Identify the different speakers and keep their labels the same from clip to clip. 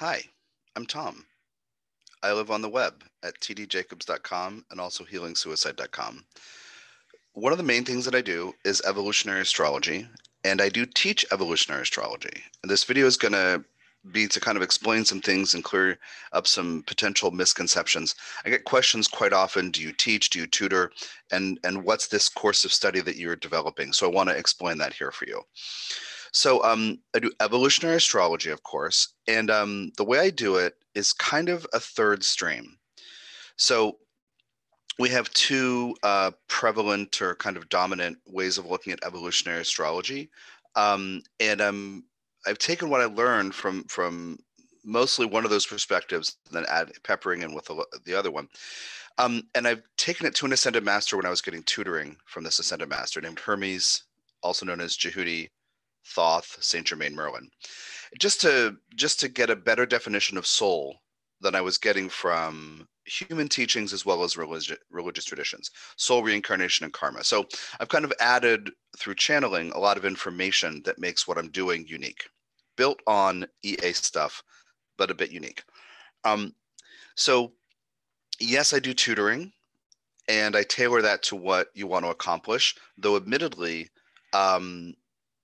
Speaker 1: Hi, I'm Tom. I live on the web at tdjacobs.com and also healingsuicide.com. One of the main things that I do is evolutionary astrology, and I do teach evolutionary astrology. And this video is going to be to kind of explain some things and clear up some potential misconceptions. I get questions quite often, do you teach, do you tutor, and and what's this course of study that you're developing? So I want to explain that here for you. So um, I do evolutionary astrology, of course, and um, the way I do it is kind of a third stream. So we have two uh, prevalent or kind of dominant ways of looking at evolutionary astrology, um, and um, I've taken what I learned from from mostly one of those perspectives, and then add peppering in with the, the other one. Um, and I've taken it to an ascended master when I was getting tutoring from this ascended master named Hermes, also known as Jehudi Thoth, Saint Germain Merlin. Just to just to get a better definition of soul than I was getting from human teachings as well as religious religious traditions, soul reincarnation and karma. So I've kind of added through channeling a lot of information that makes what I'm doing unique, built on EA stuff, but a bit unique. Um, so yes, I do tutoring, and I tailor that to what you want to accomplish. Though admittedly, um,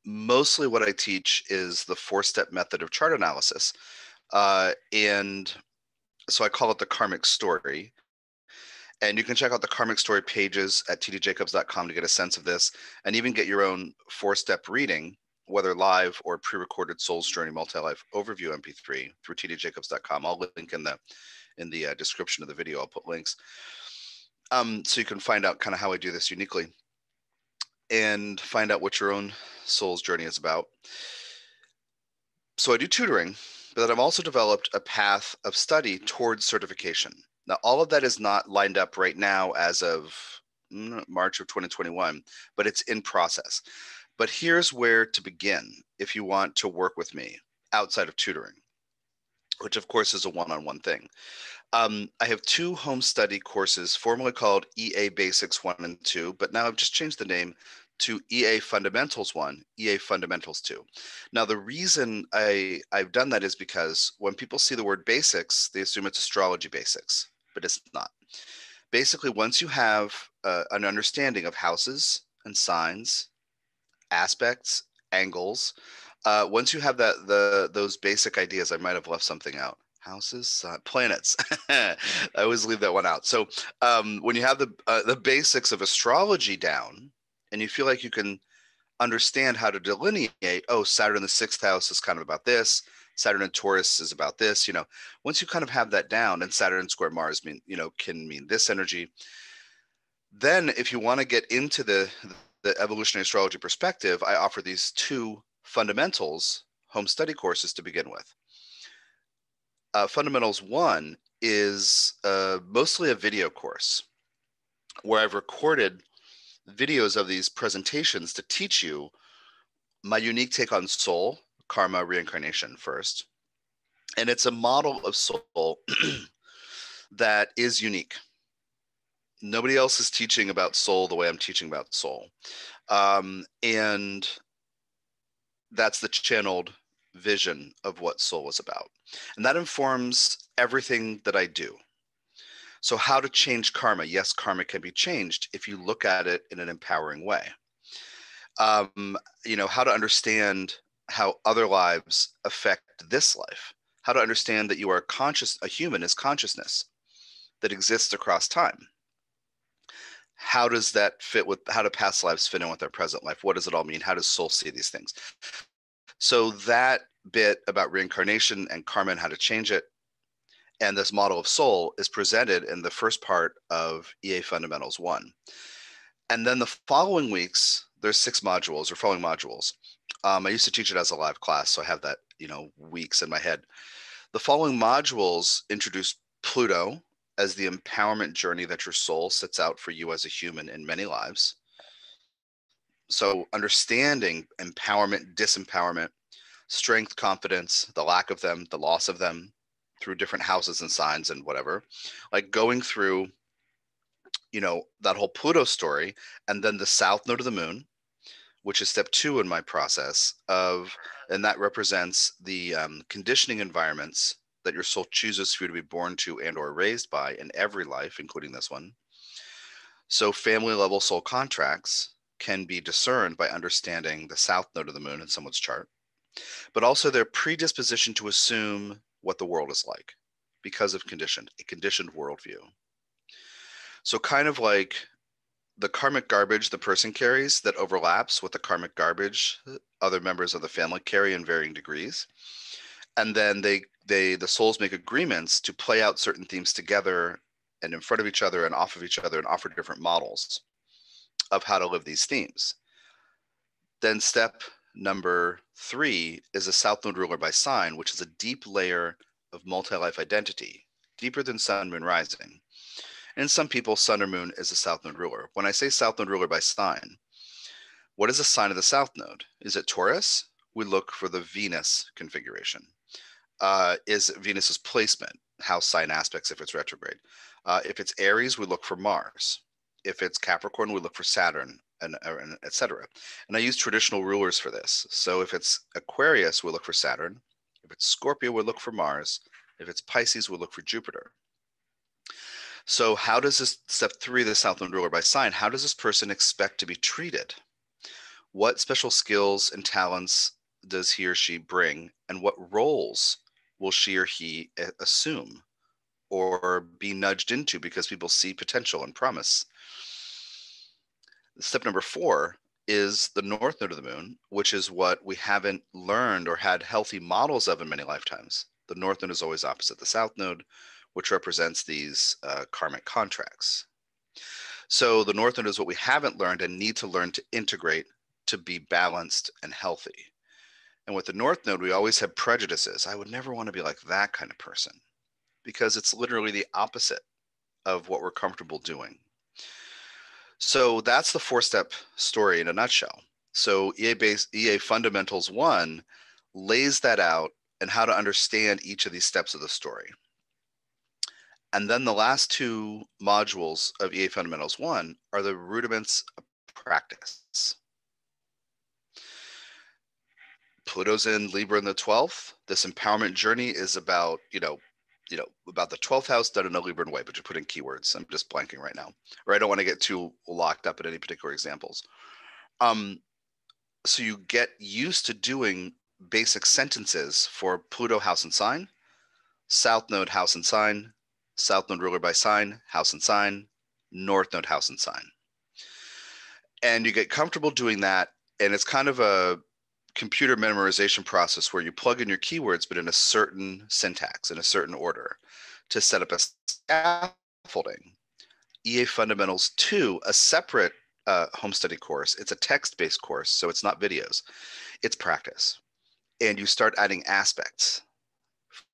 Speaker 1: mostly what I teach is the four step method of chart analysis. Uh, and so I call it the karmic story. And you can check out the karmic story pages at tdjacobs.com to get a sense of this and even get your own four step reading, whether live or pre recorded Soul's Journey Multi Life Overview MP3 through tdjacobs.com. I'll link in the in the uh, description of the video. I'll put links. Um, so you can find out kind of how I do this uniquely and find out what your own soul's journey is about. So I do tutoring, but then I've also developed a path of study towards certification. Now, all of that is not lined up right now as of mm, March of 2021, but it's in process. But here's where to begin if you want to work with me outside of tutoring, which of course is a one on one thing. Um, I have two home study courses formerly called EA Basics 1 and 2, but now I've just changed the name to EA Fundamentals 1, EA Fundamentals 2. Now, the reason I, I've done that is because when people see the word basics, they assume it's astrology basics, but it's not. Basically, once you have uh, an understanding of houses and signs, aspects, angles, uh, once you have that the those basic ideas, I might have left something out. Houses uh, planets. I always leave that one out. So um, when you have the uh, the basics of astrology down and you feel like you can understand how to delineate oh saturn in the sixth house is kind of about this saturn in taurus is about this you know once you kind of have that down and saturn square mars mean you know can mean this energy then if you want to get into the the evolutionary astrology perspective i offer these two fundamentals home study courses to begin with uh, Fundamentals 1 is uh, mostly a video course where I've recorded videos of these presentations to teach you my unique take on soul, karma, reincarnation first. And it's a model of soul that is unique. Nobody else is teaching about soul the way I'm teaching about soul. Um, and that's the channeled vision of what soul was about. And that informs everything that I do. So, how to change karma? Yes, karma can be changed if you look at it in an empowering way. Um, you know, how to understand how other lives affect this life, how to understand that you are conscious, a human is consciousness that exists across time. How does that fit with how do past lives fit in with our present life? What does it all mean? How does soul see these things? So that bit about reincarnation and karma and how to change it, and this model of soul is presented in the first part of EA Fundamentals 1. And then the following weeks, there's six modules or following modules. Um, I used to teach it as a live class, so I have that, you know, weeks in my head. The following modules introduce Pluto as the empowerment journey that your soul sets out for you as a human in many lives. So understanding empowerment disempowerment strength confidence the lack of them the loss of them through different houses and signs and whatever like going through you know that whole pluto story and then the south node of the moon which is step two in my process of and that represents the um, conditioning environments that your soul chooses for you to be born to and or raised by in every life, including this one. So family level soul contracts can be discerned by understanding the south node of the moon in someone's chart, but also their predisposition to assume what the world is like because of conditioned, a conditioned worldview. So kind of like the karmic garbage the person carries that overlaps with the karmic garbage other members of the family carry in varying degrees and then they they the souls make agreements to play out certain themes together and in front of each other and off of each other and offer different models of how to live these themes then step number three is a south node ruler by sign which is a deep layer of multi-life identity deeper than sun moon rising and some people, sun or moon is a south node ruler. When I say south node ruler by sign, what is the sign of the south node? Is it Taurus? We look for the Venus configuration. Uh, is Venus's placement, house sign aspects if it's retrograde. Uh, if it's Aries, we look for Mars. If it's Capricorn, we look for Saturn, and, and etc. And I use traditional rulers for this. So if it's Aquarius, we look for Saturn. If it's Scorpio, we look for Mars. If it's Pisces, we look for Jupiter. So, how does this step three, the South Node ruler by sign, how does this person expect to be treated? What special skills and talents does he or she bring, and what roles will she or he assume or be nudged into because people see potential and promise? Step number four is the north node of the moon, which is what we haven't learned or had healthy models of in many lifetimes. The north node is always opposite the south node, which represents these uh, karmic contracts. So the North Node is what we haven't learned and need to learn to integrate to be balanced and healthy. And with the North Node, we always have prejudices. I would never want to be like that kind of person because it's literally the opposite of what we're comfortable doing. So that's the four step story in a nutshell. So EA, base, EA Fundamentals 1 lays that out and how to understand each of these steps of the story. And then the last two modules of EA Fundamentals 1 are the rudiments of practice. Pluto's in Libra in the 12th. This empowerment journey is about, you know, you know, about the 12th house done in a Libran way, but you put in keywords. I'm just blanking right now. Or I don't want to get too locked up in any particular examples. Um, so you get used to doing basic sentences for Pluto house and sign, South Node house and sign, South node ruler by sign, house and sign, North node house and sign. And you get comfortable doing that. And it's kind of a computer memorization process where you plug in your keywords, but in a certain syntax, in a certain order to set up a scaffolding. EA Fundamentals 2, a separate uh, home study course. It's a text based course, so it's not videos, it's practice. And you start adding aspects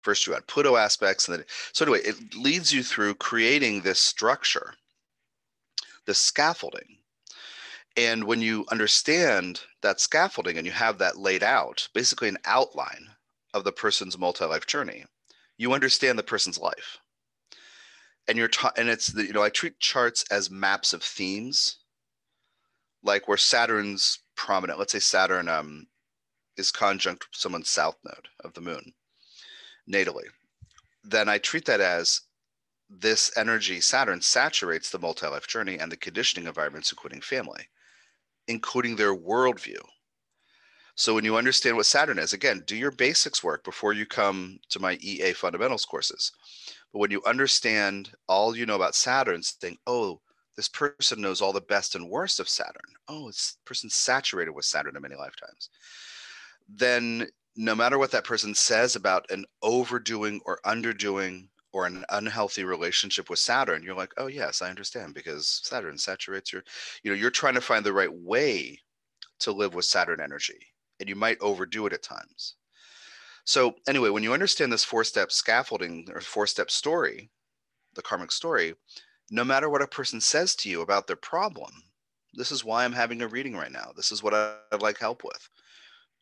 Speaker 1: first you add Pluto aspects, and then so anyway, it leads you through creating this structure, this scaffolding. And when you understand that scaffolding and you have that laid out, basically an outline of the person's multi-life journey, you understand the person's life. And you're ta- and it's the, you know I treat charts as maps of themes, like where Saturn's prominent. Let's say Saturn um, is conjunct someone's south node of the moon natally, then I treat that as this energy, Saturn, saturates the multi life journey and the conditioning environments, including family, including their worldview. So when you understand what Saturn is, again, do your basics work before you come to my EA fundamentals courses. But when you understand all you know about Saturn, think, oh, this person knows all the best and worst of Saturn. Oh, this person's saturated with Saturn in many lifetimes. Then no matter what that person says about an overdoing or underdoing or an unhealthy relationship with Saturn, you're like, oh yes, I understand because Saturn saturates your, you know, you're trying to find the right way to live with Saturn energy, and you might overdo it at times. So anyway, when you understand this four-step scaffolding or four-step story, the karmic story, no matter what a person says to you about their problem, this is why I'm having a reading right now. This is what I'd like help with.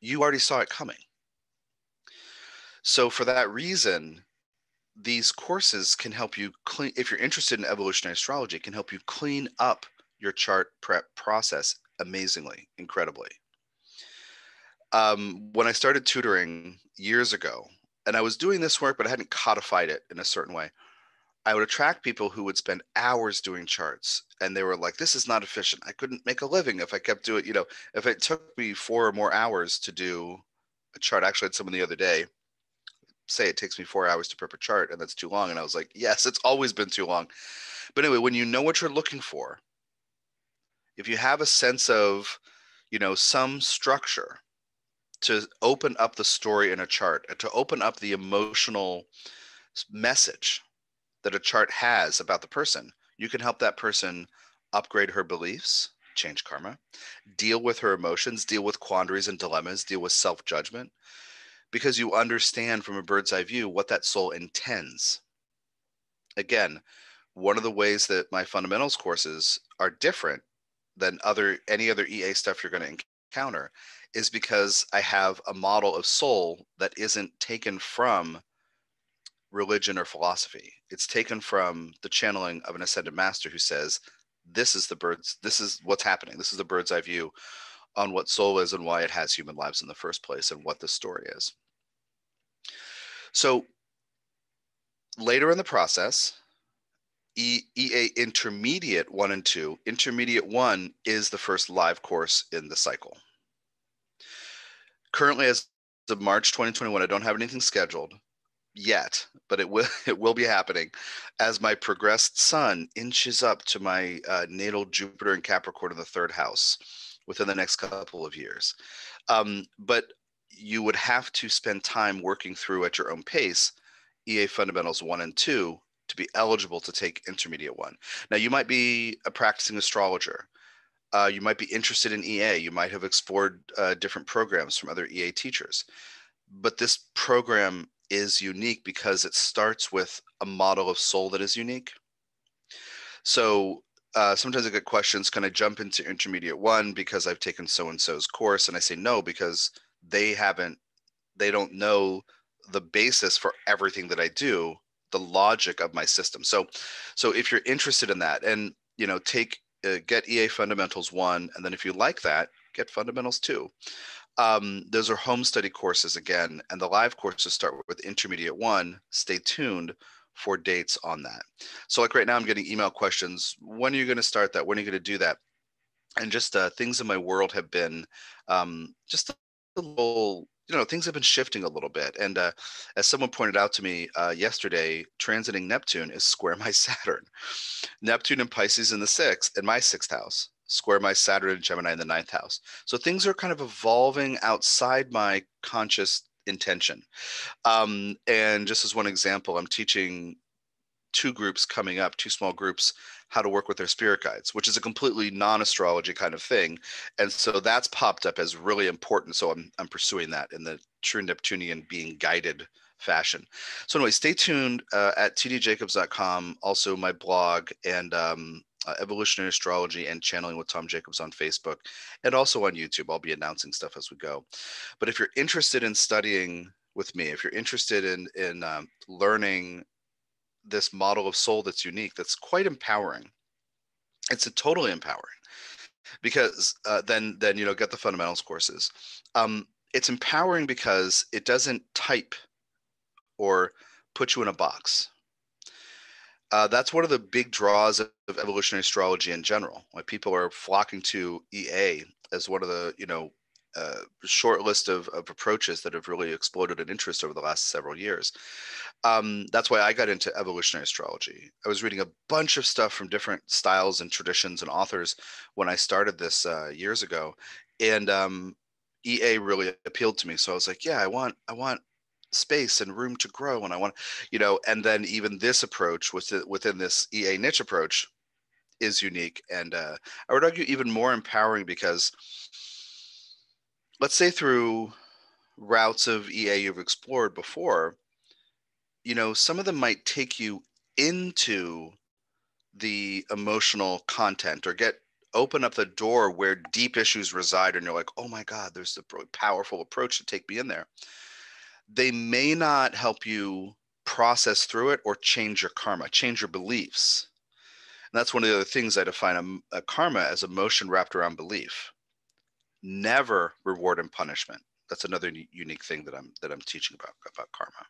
Speaker 1: You already saw it coming so for that reason, these courses can help you clean if you're interested in evolutionary astrology can help you clean up your chart prep process amazingly incredibly um, when i started tutoring years ago and I was doing this work, but I hadn't codified it in a certain way. I would attract people who would spend hours doing charts and they were like, this is not efficient. I couldn't make a living if I kept doing, it. you know, if it took me four or more hours to do a chart. Actually, I had someone the other day say it takes me four hours to prep a chart and that's too long. And I was like, yes, it's always been too long. But anyway, when you know what you're looking for, if you have a sense of, you know, some structure to open up the story in a chart, to open up the emotional message that a chart has about the person, you can help that person upgrade her beliefs, change karma, deal with her emotions, deal with quandaries and dilemmas, deal with self judgment, because you understand from a bird's eye view what that soul intends. Again, one of the ways that my fundamentals courses are different than other any other EA stuff you're going to encounter is because I have a model of soul that isn't taken from religion or philosophy. It's taken from the channeling of an ascended master who says, This is the bird's, this is what's happening. This is the bird's eye view on what soul is and why it has human lives in the first place and what the story is. So later in the process, EA Intermediate 1 and 2, Intermediate 1 is the first live course in the cycle. Currently, as of March 2021, I don't have anything scheduled yet, but it will it will be happening as my progressed sun inches up to my uh, natal Jupiter and Capricorn in the third house within the next couple of years. Um, but you would have to spend time working through at your own pace EA Fundamentals 1 and 2 to be eligible to take Intermediate 1. Now, you might be a practicing astrologer. Uh, you might be interested in EA. You might have explored uh, different programs from other EA teachers. But this program is unique because it starts with a model of soul that is unique. So uh, sometimes I get questions, can I jump into intermediate one because I've taken so and so's course? And I say no, because they haven't, they don't know the basis for everything that I do, the logic of my system. So, so if you're interested in that and, you know, take, uh, get EA fundamentals one, and then if you like that, get fundamentals two. Um, those are home study courses again, and the live courses start with intermediate one. Stay tuned for dates on that. So, like right now, I'm getting email questions. When are you going to start that? When are you going to do that? And just uh, things in my world have been um, just a little you know things have been shifting a little bit and uh, as someone pointed out to me uh, yesterday transiting neptune is square my saturn neptune and pisces in the sixth in my sixth house square my Saturn and Gemini in the ninth house. So things are kind of evolving outside my conscious intention. Um, and just as one example, I'm teaching two groups coming up, two small groups, how to work with their spirit guides, which is a completely non-astrology kind of thing. And so that's popped up as really important. So I'm I'm pursuing that in the true Neptunian being guided fashion. So anyway, stay tuned uh, at tdjacobs.com, also my blog, and um, uh, Evolutionary Astrology and Channeling with Tom Jacobs on Facebook and also on YouTube. I'll be announcing stuff as we go. But if you're interested in studying with me, if you're interested in in um, learning this model of soul that's unique, that's quite empowering. It's a totally empowering because uh, then then you know get the fundamentals courses. Um, it's empowering because it doesn't type or put you in a box uh, that's one of the big draws of, evolutionary astrology in general. Why people are flocking to EA as one of the you know uh, short list of, of approaches that have really exploded in interest over the last several years. Um, that's why I got into evolutionary astrology. I was reading a bunch of stuff from different styles and traditions and authors when I started this uh, years ago, and um, EA really appealed to me. So I was like, yeah, I want I want space and room to grow and i want you know and then even this approach within within this ea niche approach is unique and uh, i would argue even more empowering because let's say through routes of ea you've explored before you know some of them might take you into the emotional content or get open up the door where deep issues reside and you're like oh my god there's a powerful approach to take me in there they may not help you process through it or change your karma, change your beliefs. And that's one of the other things I define a, a karma as emotion wrapped around belief. Never reward and punishment. That's another unique thing that I'm that I'm teaching about about karma.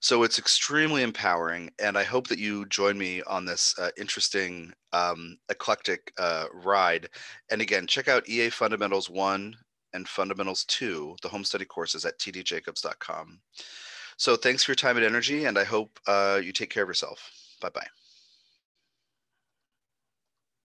Speaker 1: So it's extremely empowering, and I hope that you join me on this uh, interesting, um, eclectic uh, ride. And again, check out EA Fundamentals 1 and Fundamentals 2, the home study courses at tdjacobs.com. So thanks for your time and energy, and I hope uh, you take care of yourself. Bye bye.